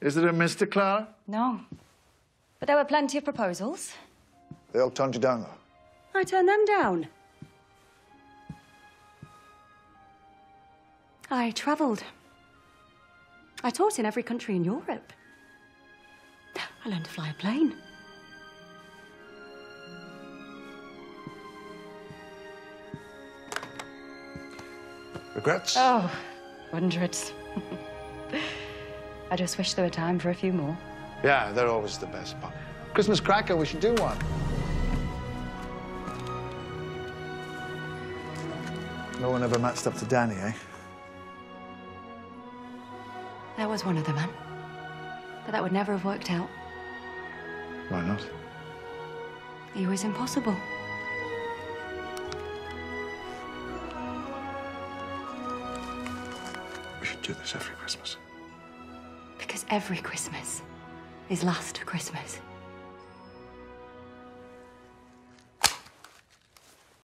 Is there a Mr. Clara? No. But there were plenty of proposals. They all turned you down, though. I turned them down. I travelled. I taught in every country in Europe. I learned to fly a plane. Regrets? Oh, hundreds. I just wish there were time for a few more. Yeah, they're always the best part. Christmas cracker, we should do one. No one ever matched up to Danny, eh? There was one other man. But that would never have worked out. Why not? He was impossible. We should do this every Christmas. Because every Christmas is last Christmas.